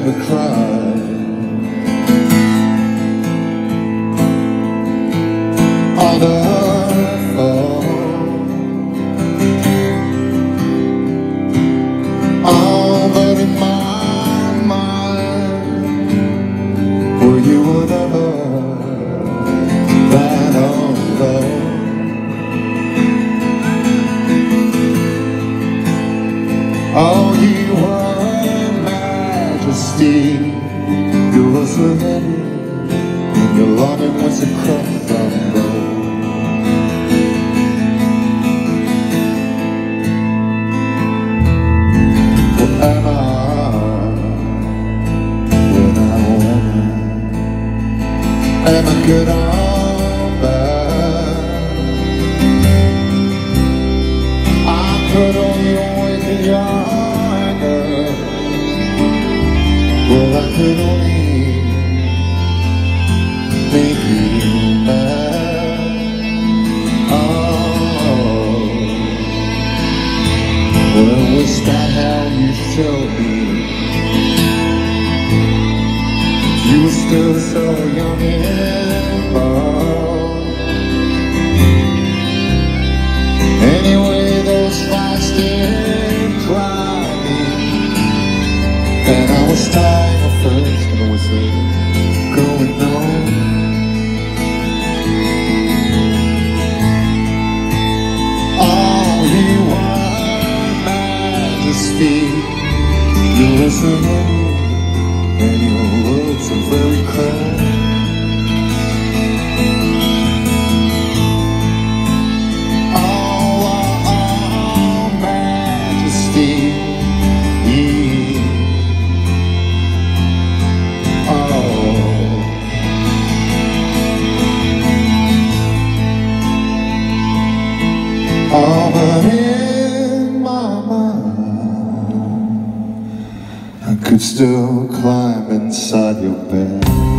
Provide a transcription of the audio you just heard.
The cry. Majesty. You was a heavy, and your longing was a crumb from. What am I when a woman? Am I good Well, I could only make you mad. Oh, well, was that how you felt me? You were still so young and bold. Anyway, those did cry me. And I was tired at first, and I was going on. Oh, you majesty. You listen, and I could still climb inside your bed.